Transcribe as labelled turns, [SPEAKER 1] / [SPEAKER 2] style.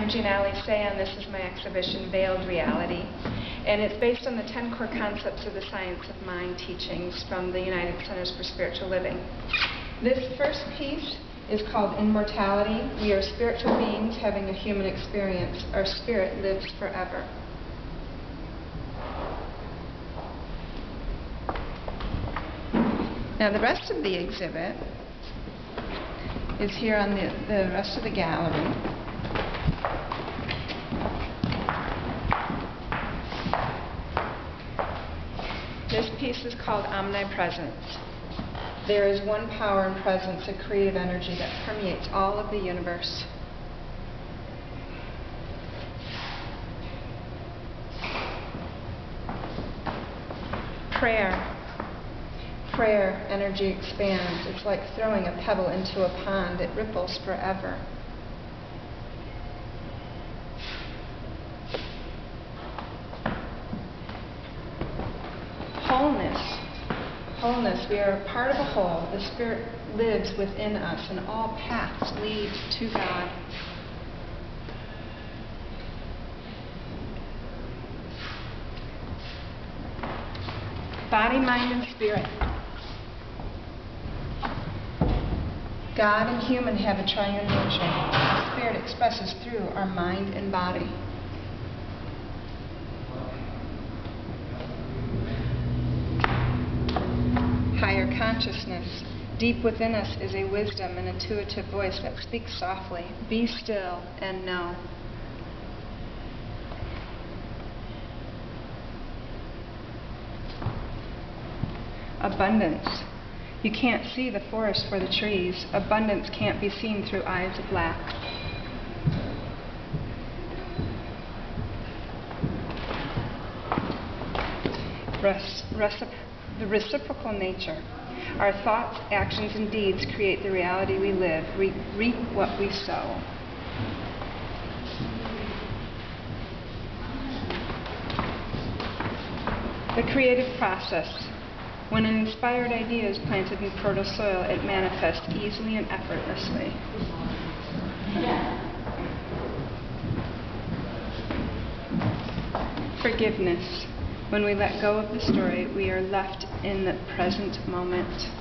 [SPEAKER 1] I'm Gina Alicea. This is my exhibition, Veiled Reality. And it's based on the 10 core concepts of the science of mind teachings from the United Centers for Spiritual Living. This first piece is called Immortality. We are spiritual beings having a human experience. Our spirit lives forever. Now, the rest of the exhibit is here on the, the rest of the gallery. This piece is called Omnipresence. There is one power and presence, a creative energy that permeates all of the universe. Prayer prayer, energy expands. It's like throwing a pebble into a pond, it ripples forever. Wholeness. Wholeness. We are part of a whole. The Spirit lives within us, and all paths lead to God. Body, mind, and spirit. God and human have a triune nature. The Spirit expresses through our mind and body. Higher consciousness. Deep within us is a wisdom an intuitive voice that speaks softly. Be still and know. Abundance. You can't see the forest for the trees. Abundance can't be seen through eyes of lack. The reciprocal nature. Our thoughts, actions, and deeds create the reality we live. We reap what we sow. The creative process. When an inspired idea is planted in fertile soil, it manifests easily and effortlessly. Forgiveness. When we let go of the story, we are left in the present moment.